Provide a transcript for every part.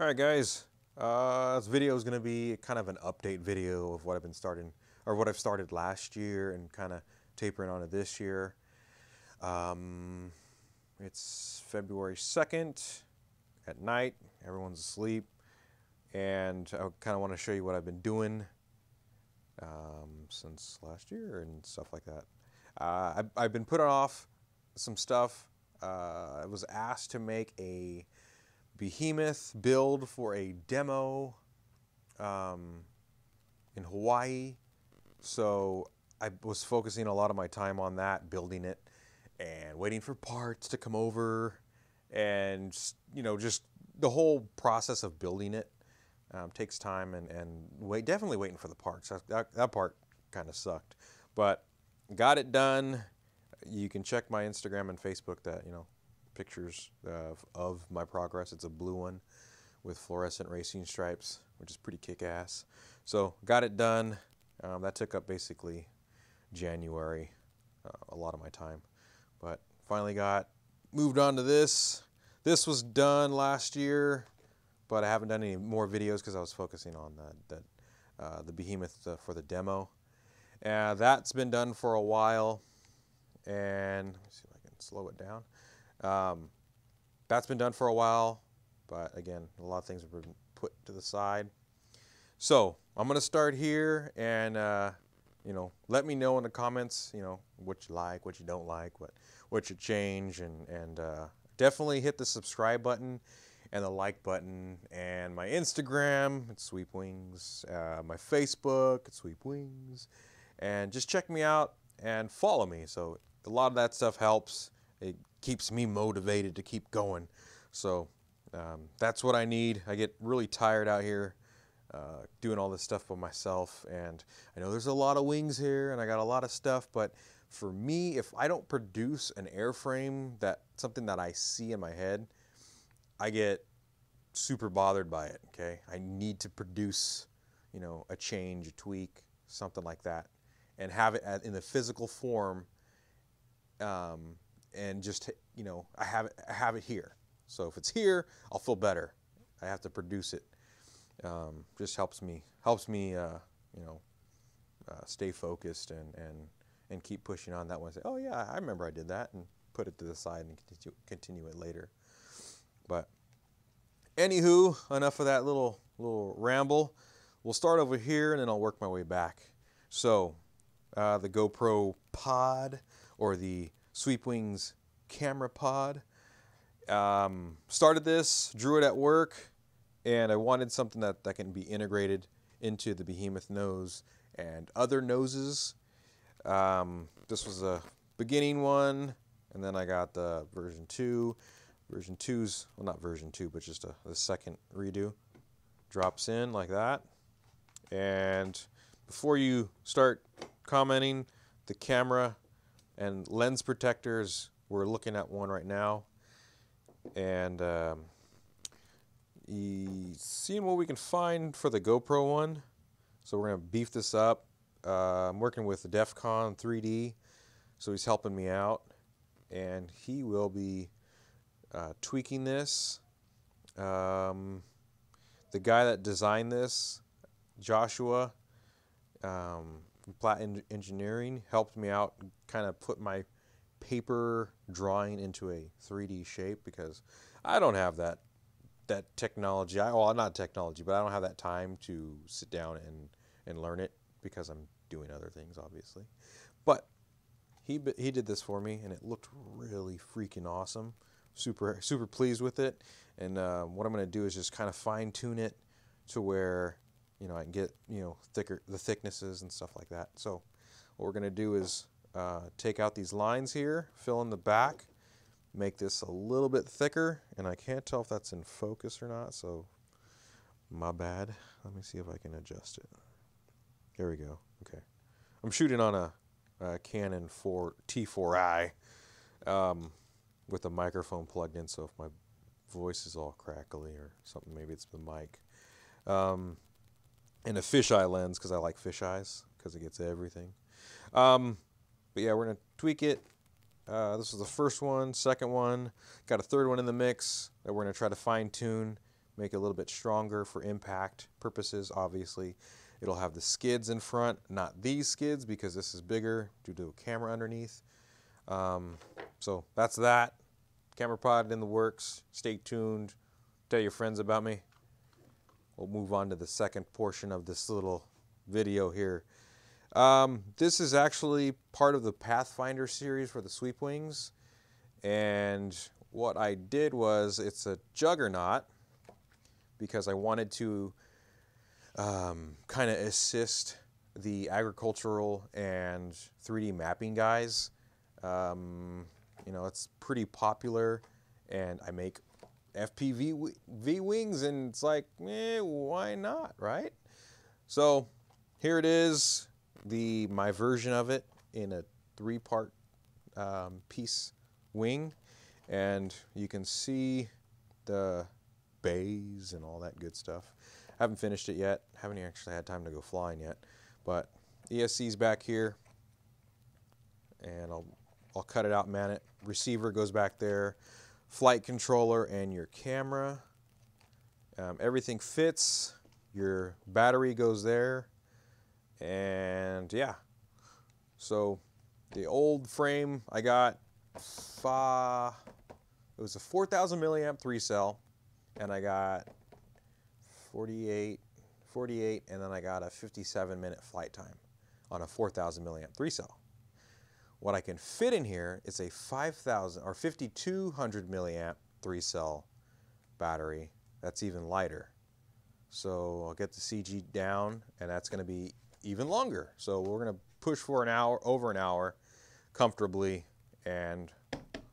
All right, guys. Uh, this video is going to be kind of an update video of what I've been starting, or what I've started last year and kind of tapering onto this year. Um, it's February 2nd at night. Everyone's asleep. And I kind of want to show you what I've been doing um, since last year and stuff like that. Uh, I've, I've been putting off some stuff. Uh, I was asked to make a behemoth build for a demo um, in Hawaii. So I was focusing a lot of my time on that, building it and waiting for parts to come over and, you know, just the whole process of building it um, takes time and, and wait, definitely waiting for the parts. That, that, that part kind of sucked. But got it done. You can check my Instagram and Facebook that, you know, pictures of, of my progress. It's a blue one with fluorescent racing stripes, which is pretty kick-ass. So got it done. Um, that took up basically January, uh, a lot of my time. But finally got moved on to this. This was done last year, but I haven't done any more videos because I was focusing on that, that uh, the behemoth uh, for the demo. And that's been done for a while. And let me see if I can slow it down. Um, that's been done for a while, but again, a lot of things have been put to the side. So I'm going to start here and, uh, you know, let me know in the comments, you know, what you like, what you don't like, what, what you change, and, and uh, definitely hit the subscribe button and the like button and my Instagram, it's Sweep Wings, uh, my Facebook, it's Sweep Wings, and just check me out and follow me. So a lot of that stuff helps. It keeps me motivated to keep going. So um, that's what I need. I get really tired out here uh, doing all this stuff by myself. And I know there's a lot of wings here and I got a lot of stuff, but for me, if I don't produce an airframe that something that I see in my head, I get super bothered by it. Okay, I need to produce, you know, a change, a tweak, something like that, and have it in the physical form um, and just you know I have it I have it here. So if it's here, I'll feel better. I have to produce it. Um, just helps me helps me uh, you know uh, stay focused and and and keep pushing on that one. Say, oh yeah, I remember I did that, and put it to the side and continue, continue it later. But anywho, enough of that little little ramble. We'll start over here and then I'll work my way back. So uh, the GoPro Pod or the Sweep Wings camera pod. Um, started this, drew it at work, and I wanted something that, that can be integrated into the behemoth nose and other noses. Um, this was a beginning one, and then I got the version 2. Version 2's, well not version 2, but just a, the second redo. Drops in like that. And before you start commenting, the camera and lens protectors, we're looking at one right now. And um, seeing what we can find for the GoPro one. So we're to beef this up. Uh, I'm working with DEFCON 3D, so he's helping me out. And he will be uh, tweaking this. Um, the guy that designed this, Joshua, um, Platt Engineering helped me out kind of put my paper drawing into a 3D shape because I don't have that that technology. I, well, not technology, but I don't have that time to sit down and, and learn it because I'm doing other things, obviously. But he he did this for me, and it looked really freaking awesome. Super super pleased with it. And uh, what I'm going to do is just kind of fine tune it to where you know, I can get, you know, thicker, the thicknesses and stuff like that. So what we're going to do is uh, take out these lines here, fill in the back, make this a little bit thicker, and I can't tell if that's in focus or not, so my bad. Let me see if I can adjust it. There we go. Okay. I'm shooting on a, a Canon 4 T4i um, with a microphone plugged in, so if my voice is all crackly or something, maybe it's the mic. Um, and a fisheye lens because I like fisheyes because it gets everything. Um, but yeah, we're going to tweak it. Uh, this is the first one, second one. Got a third one in the mix that we're going to try to fine tune, make it a little bit stronger for impact purposes, obviously. It'll have the skids in front, not these skids because this is bigger due to a camera underneath. Um, so that's that. Camera pod in the works. Stay tuned. Tell your friends about me. We'll move on to the second portion of this little video here. Um, this is actually part of the Pathfinder series for the Sweep Wings. And what I did was, it's a juggernaut because I wanted to um, kind of assist the agricultural and 3D mapping guys. Um, you know, it's pretty popular, and I make FPV v wings, and it's like, eh, why not, right? So here it is, the my version of it in a three-part um, piece wing, and you can see the bays and all that good stuff. Haven't finished it yet. Haven't actually had time to go flying yet. But ESC's back here. And I'll, I'll cut it out, man it. Receiver goes back there. Flight controller and your camera. Um, everything fits. Your battery goes there. And yeah. So the old frame I got, uh, it was a 4,000 milliamp three cell. And I got 48, 48, and then I got a 57 minute flight time on a 4,000 milliamp three cell. What I can fit in here is a 5,000 or 5,200 milliamp three cell battery that's even lighter. So I'll get the CG down and that's going to be even longer. So we're going to push for an hour, over an hour comfortably and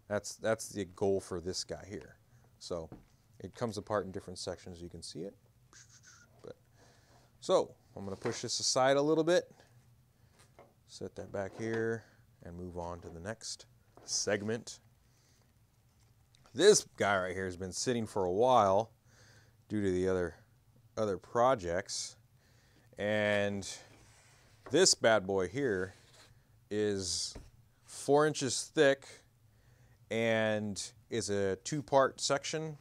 that's, that's the goal for this guy here. So it comes apart in different sections. You can see it. So I'm going to push this aside a little bit, set that back here, and move on to the next segment. This guy right here has been sitting for a while due to the other other projects. And this bad boy here is four inches thick and is a two-part section.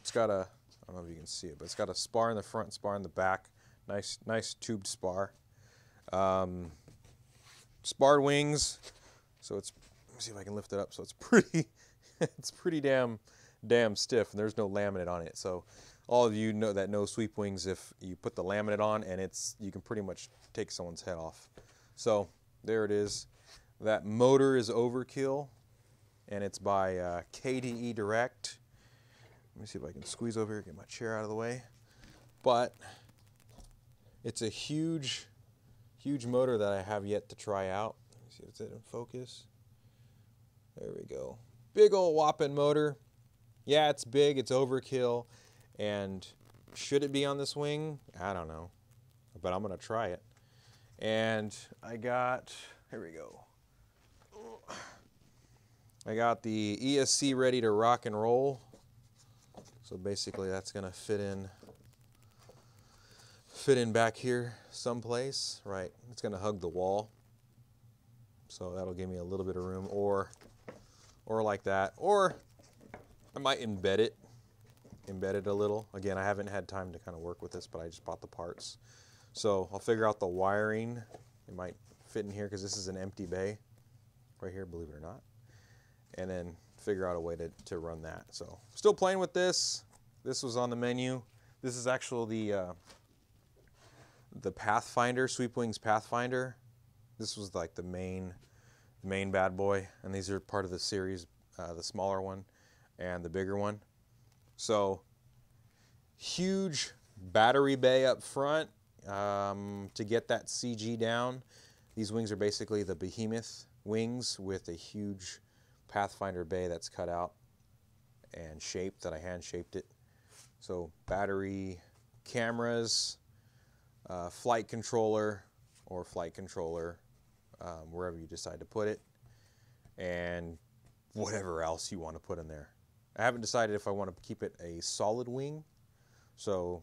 It's got a, I don't know if you can see it, but it's got a spar in the front, spar in the back. Nice, nice tubed spar. Um, sparred wings, so it's. Let me see if I can lift it up. So it's pretty, it's pretty damn, damn stiff, and there's no laminate on it. So all of you know that no sweep wings, if you put the laminate on, and it's you can pretty much take someone's head off. So there it is. That motor is overkill, and it's by uh, KDE Direct. Let me see if I can squeeze over here, get my chair out of the way. But it's a huge, huge motor that I have yet to try out. see if it's in focus. There we go. Big old whopping motor. Yeah, it's big, it's overkill, and should it be on this wing? I don't know, but I'm gonna try it. And I got, here we go. I got the ESC ready to rock and roll. So basically that's gonna fit in fit in back here someplace, right? It's going to hug the wall. So that'll give me a little bit of room or or like that. Or I might embed it, embed it a little. Again, I haven't had time to kind of work with this, but I just bought the parts. So I'll figure out the wiring. It might fit in here because this is an empty bay right here, believe it or not. And then figure out a way to, to run that. So still playing with this. This was on the menu. This is actually the uh, the Pathfinder, Sweep Wings Pathfinder. This was like the main, main bad boy, and these are part of the series, uh, the smaller one and the bigger one. So huge battery bay up front um, to get that CG down. These wings are basically the behemoth wings with a huge Pathfinder bay that's cut out and shaped that I hand shaped it. So battery, cameras, uh, flight controller or flight controller, um, wherever you decide to put it, and whatever else you want to put in there. I haven't decided if I want to keep it a solid wing, so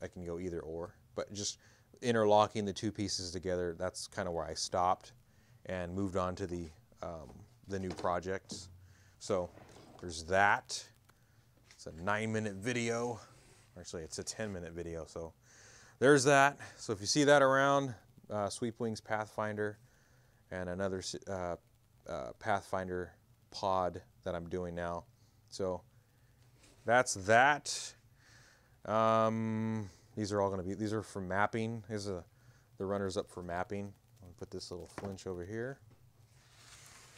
I can go either or, but just interlocking the two pieces together, that's kind of where I stopped and moved on to the, um, the new projects. So there's that. It's a nine minute video. Actually, it's a 10 minute video. So there's that. So if you see that around, uh, Sweep Wings Pathfinder and another uh, uh, Pathfinder pod that I'm doing now. So that's that. Um, these are all going to be, these are for mapping. These are the runners up for mapping. I'll put this little flinch over here.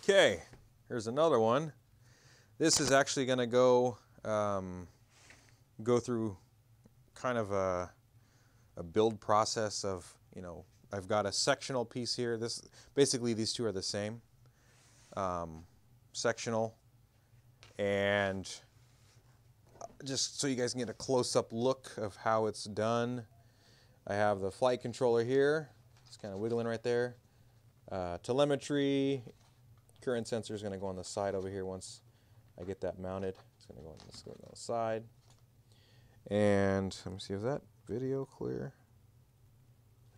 Okay, here's another one. This is actually going to go um, go through kind of a, a build process of, you know, I've got a sectional piece here. This Basically, these two are the same. Um, sectional and just so you guys can get a close-up look of how it's done. I have the flight controller here. It's kind of wiggling right there. Uh, telemetry, current sensor is going to go on the side over here once I get that mounted. It's going to go on the, on the side. And let me see, if that video clear?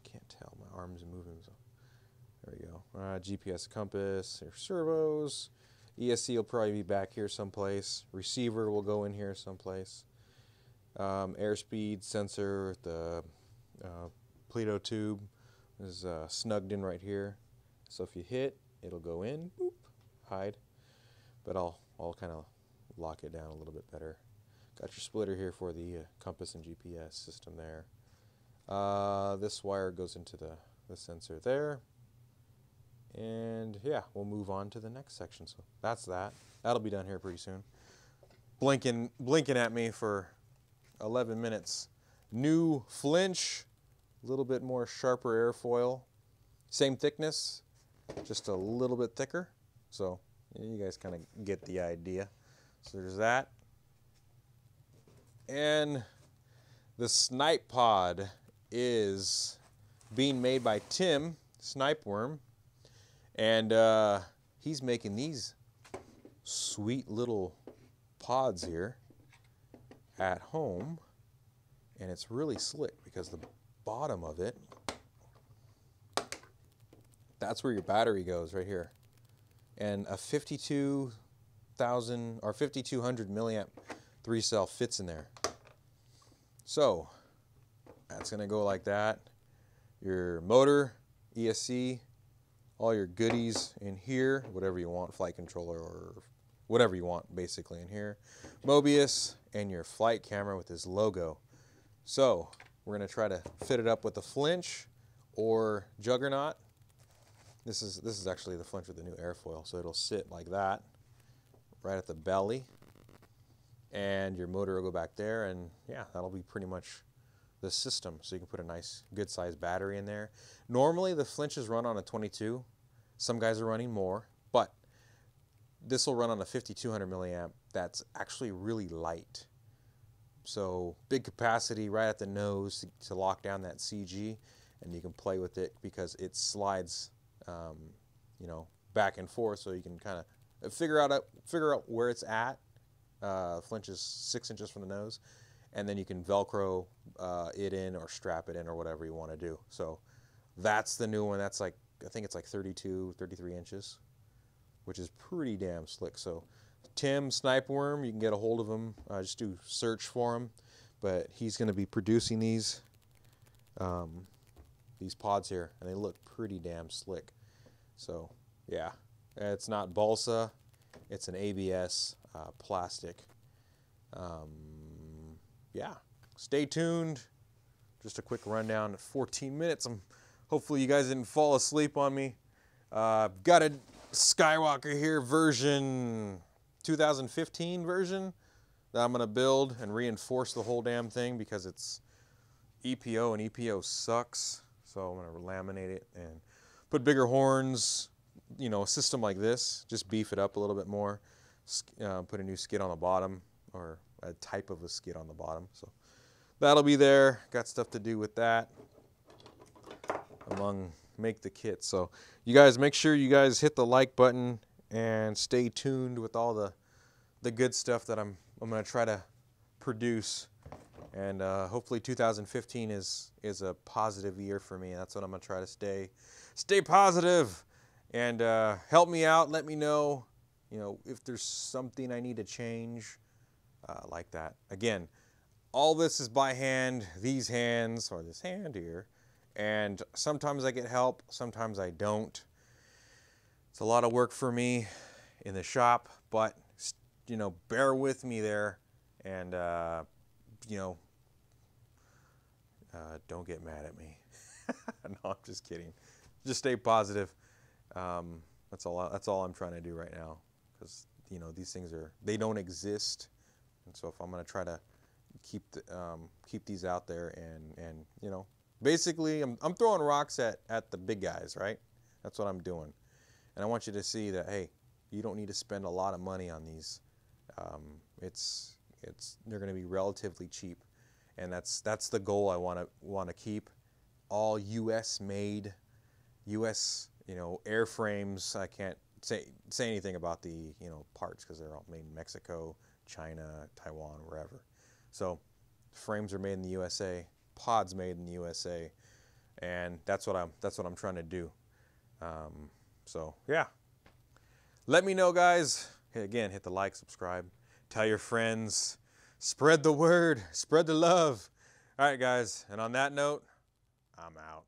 I can't tell. My arm's moving. So there we go. Uh, GPS compass, there's servos. ESC will probably be back here someplace. Receiver will go in here someplace. Um, airspeed sensor, the uh, tube is uh, snugged in right here. So if you hit, it'll go in, boop, hide. But I'll, I'll kind of lock it down a little bit better. Got your splitter here for the uh, compass and GPS system there. Uh, this wire goes into the, the sensor there. And yeah, we'll move on to the next section. So that's that. That'll be done here pretty soon. Blinking, blinking at me for 11 minutes. New flinch, a little bit more sharper airfoil. Same thickness, just a little bit thicker. So you guys kind of get the idea. So there's that. And the Snipe Pod is being made by Tim Snipeworm. And uh, he's making these sweet little pods here at home. And it's really slick because the bottom of it, that's where your battery goes right here. And a 52,000 or 5200 milliamp three cell fits in there. So that's going to go like that. Your motor, ESC, all your goodies in here, whatever you want, flight controller or whatever you want basically in here. Mobius and your flight camera with this logo. So we're going to try to fit it up with the flinch or juggernaut. This is, this is actually the flinch with the new airfoil, so it'll sit like that right at the belly and your motor will go back there and yeah that'll be pretty much the system. So you can put a nice good sized battery in there. Normally the flinches run on a 22 some guys are running more but this will run on a 5200 milliamp. That's actually really light. So big capacity right at the nose to, lock down that CG and you can play with it because it slides um, you know back and forth so you can kind of figure out figure out where it's at uh, flinch is six inches from the nose, and then you can Velcro uh, it in or strap it in or whatever you want to do. So that's the new one. That's like, I think it's like 32, 33 inches, which is pretty damn slick. So Tim Snipeworm, you can get a hold of him. Uh, just do search for him. But he's going to be producing these um, these pods here, and they look pretty damn slick. So yeah, it's not balsa, it's an ABS uh, plastic. Um, yeah, stay tuned. Just a quick rundown 14 minutes. I'm, hopefully you guys didn't fall asleep on me. Uh, got a Skywalker here version 2015 version that I'm gonna build and reinforce the whole damn thing because it's EPO and EPO sucks. So I'm gonna laminate it and put bigger horns, you know, a system like this, just beef it up a little bit more uh, put a new skid on the bottom or a type of a skid on the bottom. So that'll be there. Got stuff to do with that among make the kit. So you guys make sure you guys hit the like button and stay tuned with all the the good stuff that I'm I'm gonna try to produce. And uh, hopefully 2015 is is a positive year for me. That's what I'm gonna try to stay stay positive and uh, help me out. Let me know you know, if there's something I need to change, uh, like that. Again, all this is by hand, these hands, or this hand here. And sometimes I get help, sometimes I don't. It's a lot of work for me in the shop, but you know, bear with me there, and uh, you know, uh, don't get mad at me. no, I'm just kidding. Just stay positive. Um, that's all. That's all I'm trying to do right now, because you know these things are they don't exist, and so if I'm gonna try to keep the, um, keep these out there and and you know basically I'm, I'm throwing rocks at at the big guys, right? That's what I'm doing, and I want you to see that hey, you don't need to spend a lot of money on these. Um, it's it's they're going to be relatively cheap, and that's that's the goal I want to want to keep. All U.S. made, U.S. you know airframes. I can't say say anything about the you know parts because they're all made in Mexico, China, Taiwan, wherever. So frames are made in the USA, pods made in the USA, and that's what I'm that's what I'm trying to do. Um, so yeah, let me know, guys. Again, hit the like, subscribe, tell your friends, spread the word, spread the love. All right, guys. And on that note, I'm out.